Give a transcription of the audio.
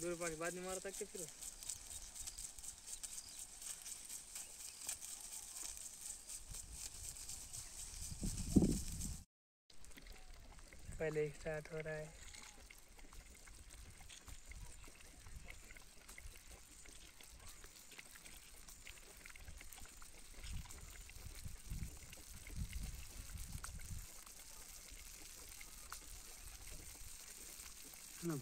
दूर पानी बाद में मारता के फिर? पहले स्टार्ट हो रहा है। ना